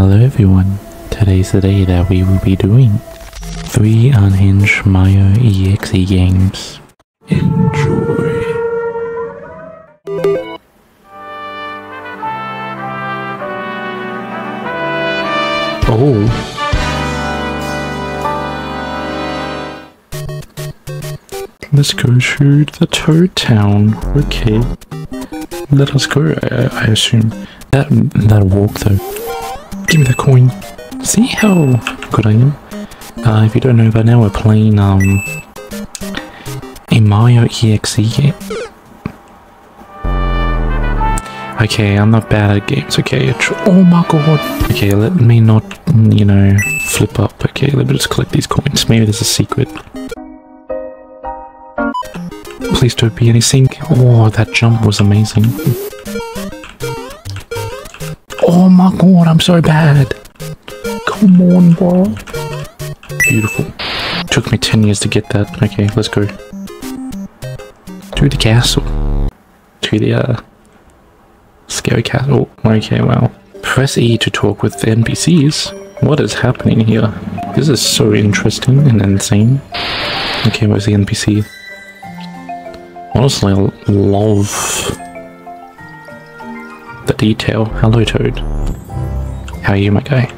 Hello everyone, today's the day that we will be doing 3 unhinged Mario EXE games. Enjoy. Oh. Let's go to the Toad Town. Okay. Let us go, I, I assume. That, that walk though. Give me the coin. See how good I am? Uh, if you don't know by now, we're playing um a Mario EXE game. Okay, I'm not bad at games, okay? Oh my god! Okay, let me not, you know, flip up. Okay, let me just collect these coins. Maybe there's a secret. Please don't be anything. Oh, that jump was amazing. Oh god, I'm so bad. Come on, bro. Beautiful. Took me 10 years to get that. Okay, let's go. To the castle. To the, uh, scary castle. Okay, wow. Press E to talk with the NPCs. What is happening here? This is so interesting and insane. Okay, where's the NPC? Honestly, I love detail. Hello, Toad. How are you, my guy?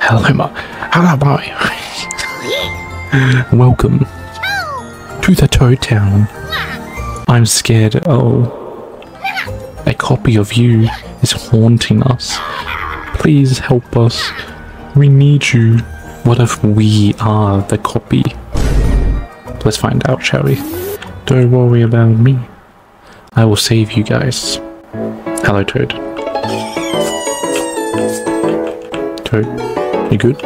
Hello, my... Hello, my... Welcome to the Toad Town. I'm scared. Oh, a copy of you is haunting us. Please help us. We need you. What if we are the copy? Let's find out, shall we? Don't worry about me. I will save you guys. Hello, Toad. Toad, you good?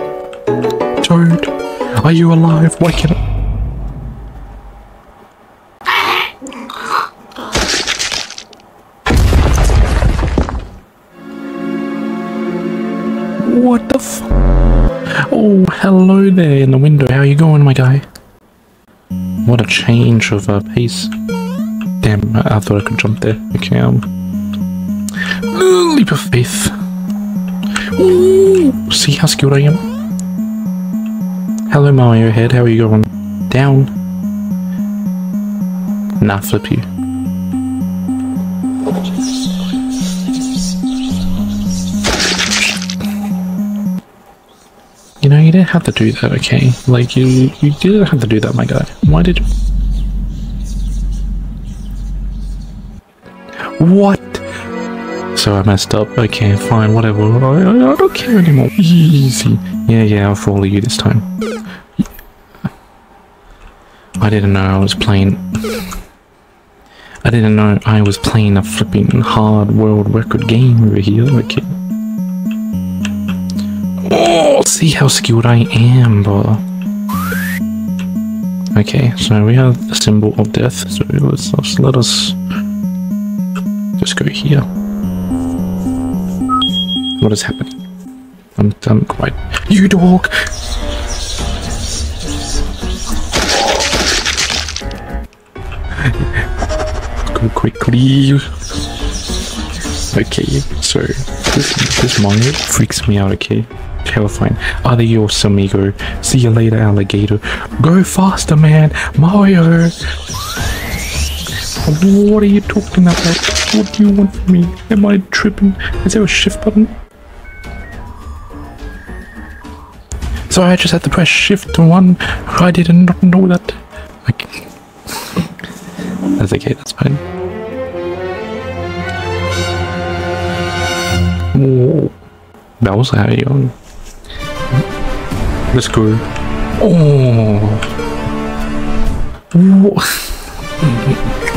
Toad, are you alive? Wake up. What the f- Oh, hello there in the window. How you going, my guy? What a change of uh, pace. Damn, I, I thought I could jump there. Okay, um... Leap of faith. Ooh, see how skilled I am? Hello, Mario Head. How are you going? Down. Nah, flip you. You know, you didn't have to do that, okay? Like, you, you didn't have to do that, my guy. Why did you? What? So I messed up. Okay, fine, whatever. I, I, I don't care anymore. Easy. Yeah, yeah, I'll follow you this time. I didn't know I was playing... I didn't know I was playing a flipping hard world record game over here. Okay. Oh, see how skilled I am, bro. Okay, so we have the symbol of death. So let's, let's let us go here. What is happening? I'm, I'm quite. You dog! go quickly. Okay, so this, this Mario freaks me out, okay? Terrifying. Adios, amigo. See you later, alligator. Go faster, man! Mario! What are you talking about? What do you want from me? Am I tripping? Is there a shift button? Sorry, I just had to press shift to one. I did not know that. Okay. That's okay, that's fine. Whoa. Bowser, how are you on? Let's go. Oh.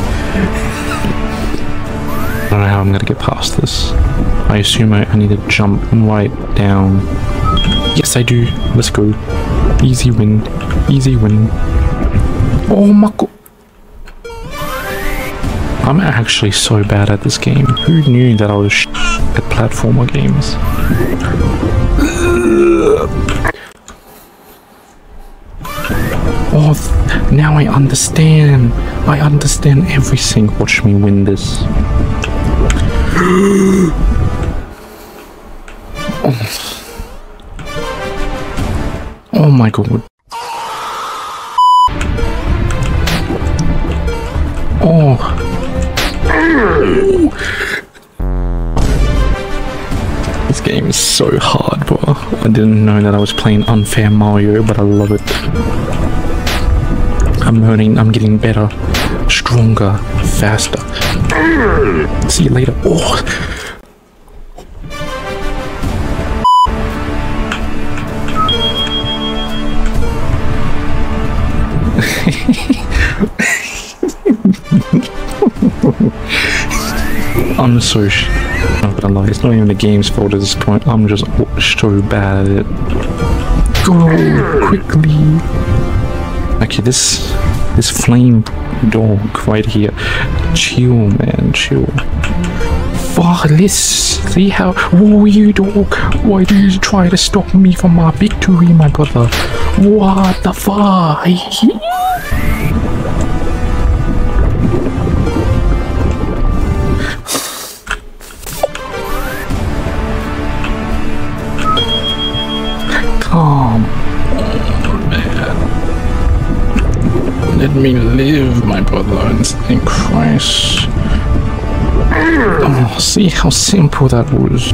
I don't know how I'm gonna get past this. I assume I, I need to jump and right down. Yes, I do. Let's go. Easy win. Easy win. Oh my god. I'm actually so bad at this game. Who knew that I was at platformer games? Oh, now I understand. I understand everything. Watch me win this. Oh my god. Oh. This game is so hard, bro. I didn't know that I was playing unfair Mario, but I love it. I'm learning, I'm getting better, stronger, faster. See you later. Oh. I'm so sh- gonna lie, it's not even the game's fault at this point. I'm just so bad at it. Go quickly. Okay, this this flame dog right here. Chill, man, chill. Fuck this. See how? Who you, dog? Why do you try to stop me from my victory, my brother? What the fuck? Let me live, my brother, in Christ. Oh, see how simple that was.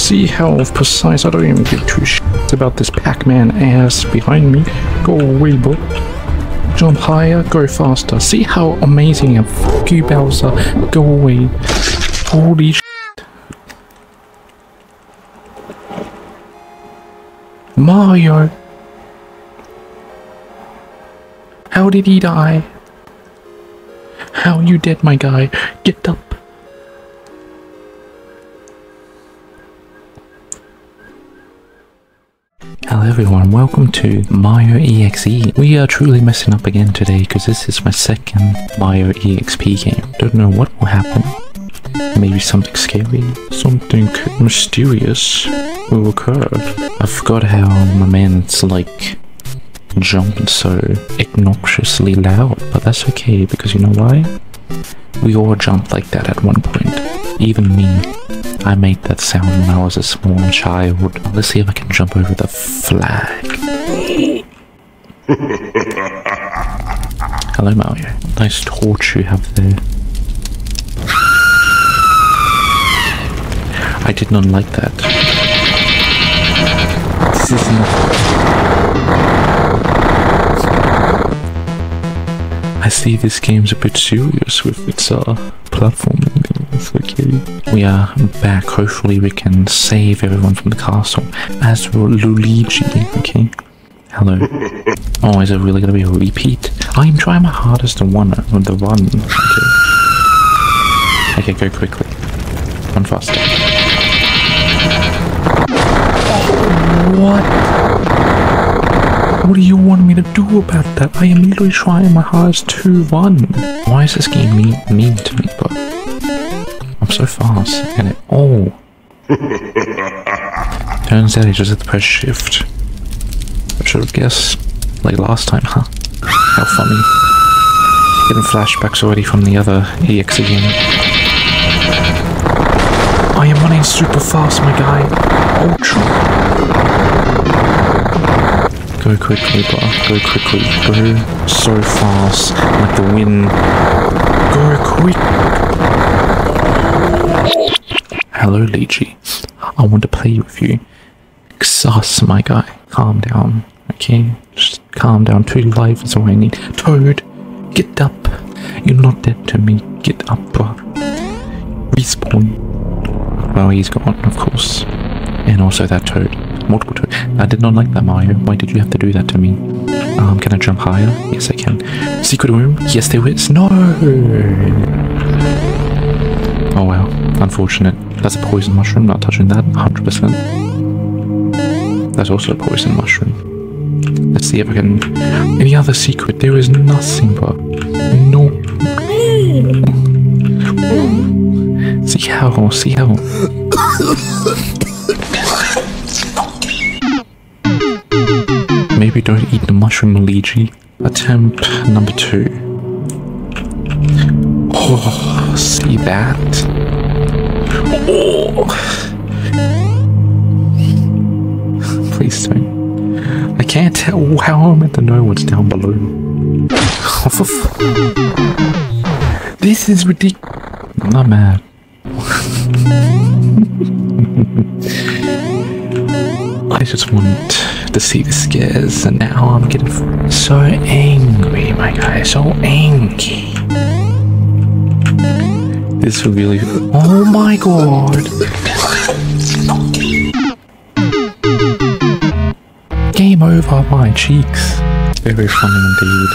See how precise. I don't even give two shits about this Pac-Man ass behind me. Go away, bro. Jump higher, go faster. See how amazing and fuck you, Bowser. Go away. Holy sh Mario. How did he die? How you dead, my guy? Get up. Hello everyone, welcome to Mario EXE. We are truly messing up again today because this is my second Mario EXP game. Don't know what will happen. Maybe something scary, something mysterious will occur. I forgot how my man's like jumping so obnoxiously loud, but that's okay because you know why? We all jumped like that at one point. Even me. I made that sound when I was a small child. Let's see if I can jump over the flag. Hello Mario. Nice torch you have there. I did not like that. This is not... I see this game's a bit serious with its uh, platforming. It's okay. We are back. Hopefully we can save everyone from the castle. As for Luigi, okay? Hello. Oh, is it really gonna be a repeat? I'm trying my hardest to run with the run. Okay. Okay, go quickly. Run faster. What? What do you want me to do about that? I am literally trying my hardest to run. Why is this game mean, mean to me, but I'm so fast and it oh Turns out he just had to press shift. I should have guessed like last time, huh? How funny. Getting flashbacks already from the other EX game. I am running super fast, my guy. Ultra. Go quickly. Go quickly. Go so fast. Like the wind. Go quick. Hello, Lychee. I want to play with you. Sus, my guy. Calm down. Okay? Just calm down. Two lives is all I need. Toad, get up. You're not dead to me. Get up, bro. Respawn. Well, he's gone, of course. And also that toad. Multiple. I did not like that, Mario. Why did you have to do that to me? Um, can I jump higher? Yes, I can. Secret room? Yes, there is. No! Oh well, unfortunate. That's a poison mushroom, not touching that, 100%. That's also a poison mushroom. Let's see if I can... Any other secret? There is nothing but... No. See how, see how... Maybe don't eat the mushroom, Luigi. Attempt number two. Oh, see that? Oh. Please don't. I can't tell how I'm meant to know what's down below. this is ridiculous. I'm not mad. I just want to see the scares, and now I'm getting so angry, my guy, so angry. This really. Oh my god! Game over my cheeks. Very funny indeed.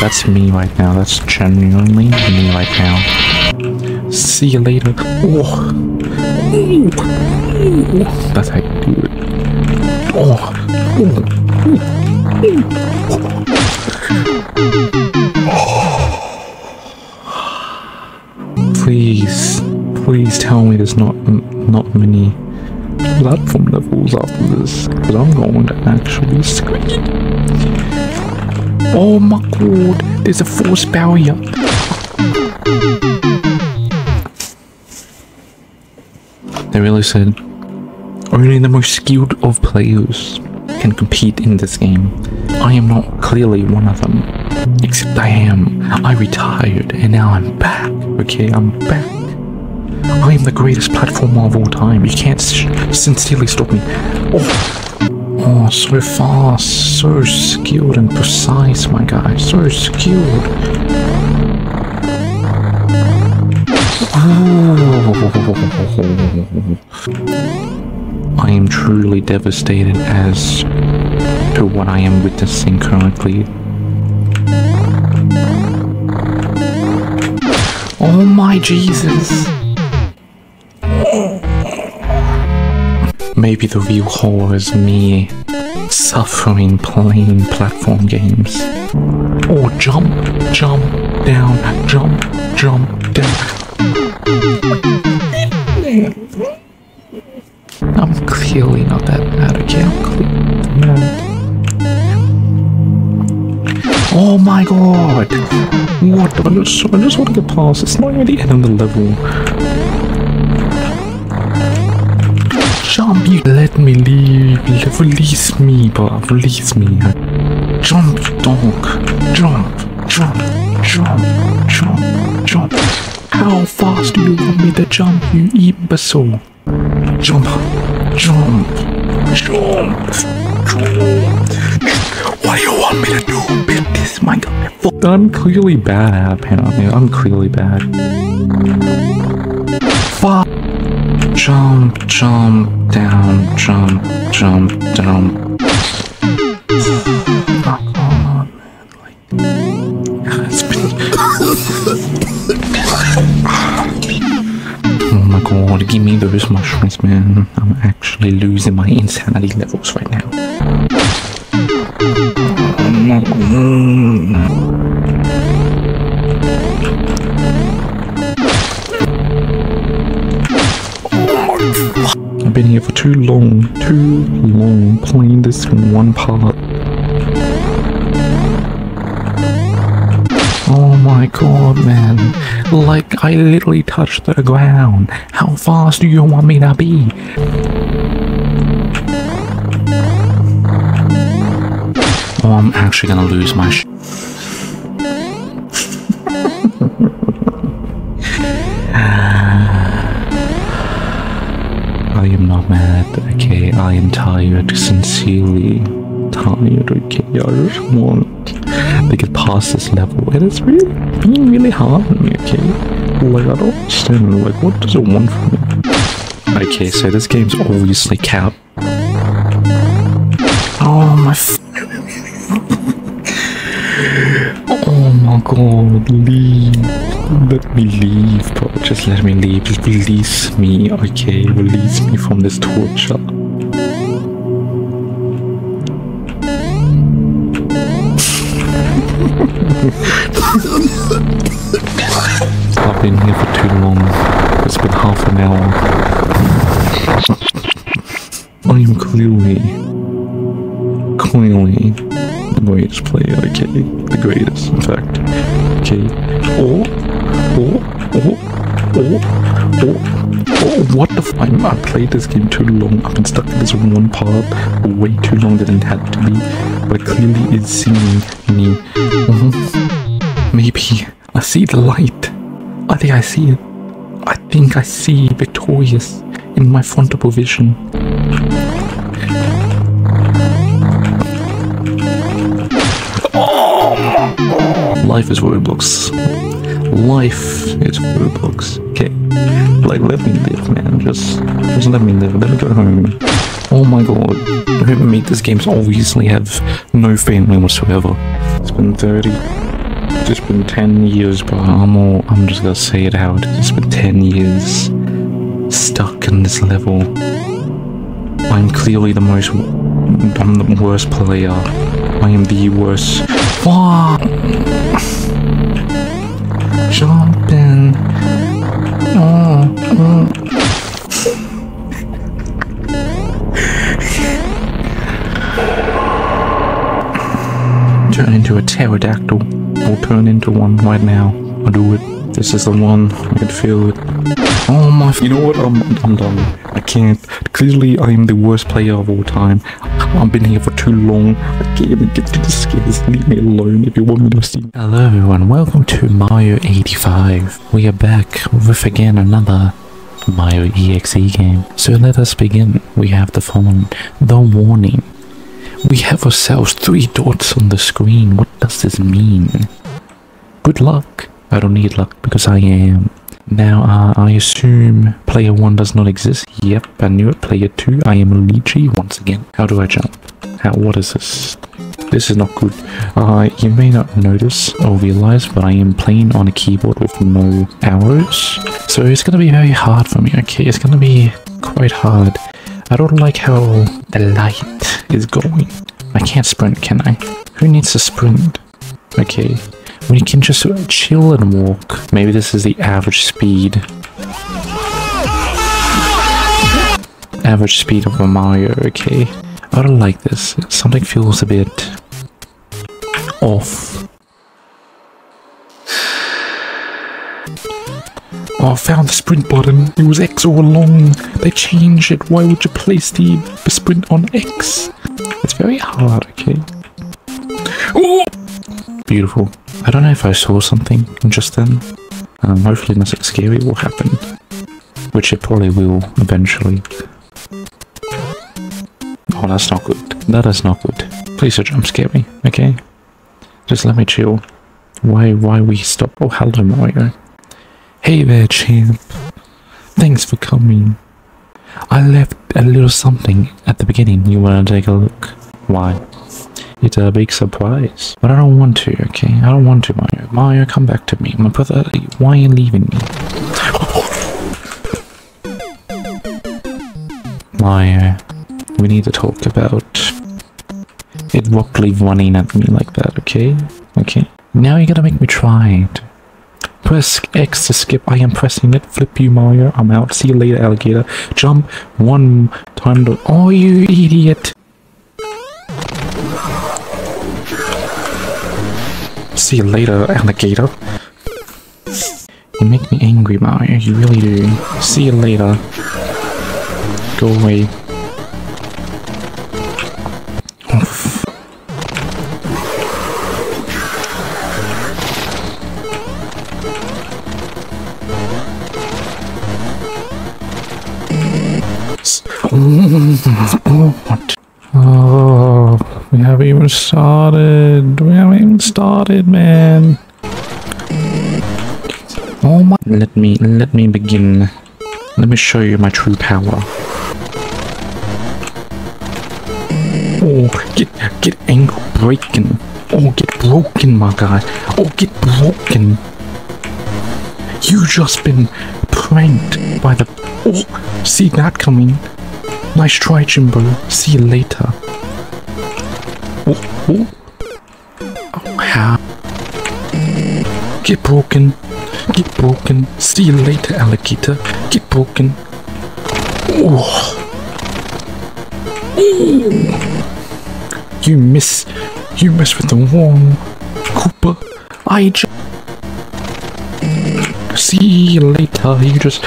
That's me right now. That's genuinely me right now. See you later. Oh. That's how you do it. Oh. Please, please tell me there's not not many platform levels after this, because I'm going to actually scream. Oh my god, there's a force barrier. They really said only the most skilled of players can compete in this game. I am not clearly one of them. Except I am. I retired and now I'm back. Okay, I'm back. I am the greatest platformer of all time. You can't sincerely stop me. Oh. oh, so fast, so skilled and precise, my guy. So skilled. I am truly devastated as to what I am witnessing currently. Oh my Jesus! Maybe the real horror is me suffering playing platform games. Or jump, jump, down, jump, jump, down. I'm not that okay? I'm clearly mad. Oh my god! What? I just, I just want to get past. It's not even the end of the level. Jump, you let me leave. Release me, bruv. Release me. Jump, dog. Jump, jump, jump, jump, jump. How fast do you want me to jump, you imbecile? Jump, jump, jump, jump. What do you want me to do, bitch? This my god. I'm clearly bad, apparently. I'm clearly bad. Fuck. Jump, jump, down, jump, jump, down. God, give me those mushrooms, man. I'm actually losing my insanity levels right now. I've been here for too long, too long playing this one part. Oh my god, man. Like, I literally touched the ground. How fast do you want me to be? Oh, I'm actually gonna lose my sh- I am not mad, okay? I am tired, sincerely tired, okay? I just want to get past this level, and it's really being really hard on me, okay? Like, I don't understand, like, what does it want from me? Okay, so this game's obviously cap. Oh my Oh my god, leave. Let me leave, bro. Just let me leave. Just release me, okay? Release me from this torture. I've been here for too long. It's been half an hour. I am clearly, clearly the greatest player, okay? The greatest, in fact. Okay. Oh, oh, oh, oh, oh, oh What the f- I'm, I played this game too long. I've been stuck in this one part way too long than it had to be. But clearly is seeing Maybe I see the light. I think I see it. I think I see Victorious in my frontal vision. Oh! Life is Roblox. Life is Roblox. Okay. Like let me live, man. Just just let me live. Let me go home. Oh my god. Whoever made this games obviously have no family whatsoever. It's been 30. It's been 10 years, bro. I'm all I'm just gonna say it out. It's been 10 years stuck in this level. I'm clearly the most I'm the worst player. I am the worst. Fuck! Jumping. Pterodactyl. will turn into one right now. I'll do it. This is the one. I can feel it. Oh my. You know what? I'm, I'm done. I can't. Clearly, I am the worst player of all time. I've been here for too long. I can't even get to the skills. Leave me alone if you want me to see. Hello everyone, welcome to Mario 85. We are back with again another Mario EXE game. So let us begin. We have the following. The warning. We have ourselves three dots on the screen. What does this mean? Good luck. I don't need luck because I am. Now, uh, I assume player 1 does not exist. Yep, I knew it. Player 2, I am Luigi once again. How do I jump? How, what is this? This is not good. Uh, you may not notice or realize, but I am playing on a keyboard with no arrows. So it's gonna be very hard for me, okay? It's gonna be quite hard. I don't like how the light is going. I can't sprint, can I? Who needs to sprint? Okay, we can just chill and walk. Maybe this is the average speed. Average speed of a Mario, okay. I don't like this. Something feels a bit off. Oh, found the sprint button. It was X all along. They changed it. Why would you place the sprint on X? It's very hard, okay? Beautiful. I don't know if I saw something just then. Um, hopefully nothing scary will happen. Which it probably will eventually. Oh, that's not good. That is not good. Please don't jump scare me, okay? Just let me chill. Why, why we stop? Oh, hello Mario. Hey there, champ. Thanks for coming. I left a little something at the beginning. You wanna take a look? Why? It's a big surprise. But I don't want to, okay? I don't want to, Mario. Mario, come back to me. My brother, why are you leaving me? Mario, we need to talk about it roughly running at me like that, okay? Okay. Now you gotta make me try it. Press X to skip. I am pressing it. Flip you, Mario. I'm out. See you later, alligator. Jump one time to. Oh, you idiot. See you later, alligator. You make me angry, Mario. You really do. See you later. Go away. Haven't even started. We haven't even started, man. Oh my! Let me let me begin. Let me show you my true power. Oh, get get ankle breaking. Oh, get broken, my guy. Oh, get broken. You just been pranked by the. Oh, see that coming. Nice try, Jimbo. See you later. Oh, oh. Oh, how? Get broken. Get broken. See you later, alligator. Get broken. Oh. You miss. You mess with the wrong Cooper. I just. See you later. You just.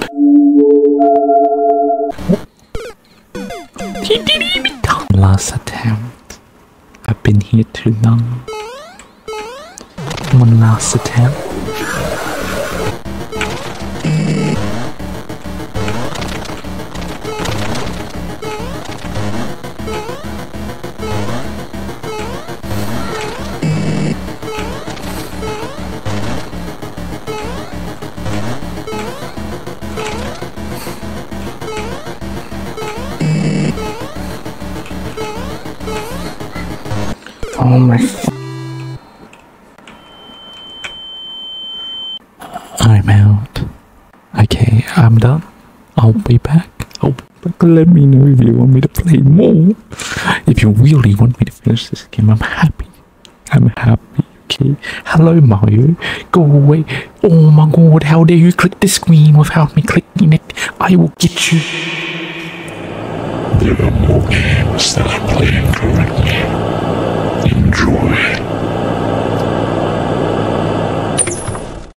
He didn't even come. Last attempt. Been here too long. One last attempt. Oh my. I'm out. Okay, I'm done. I'll be back. I'll be back. Let me know if you want me to play more. If you really want me to finish this game, I'm happy. I'm happy. Okay. Hello, Mario. Go away. Oh my god, how dare you click the screen without me clicking it? I will get you. There are more games joy.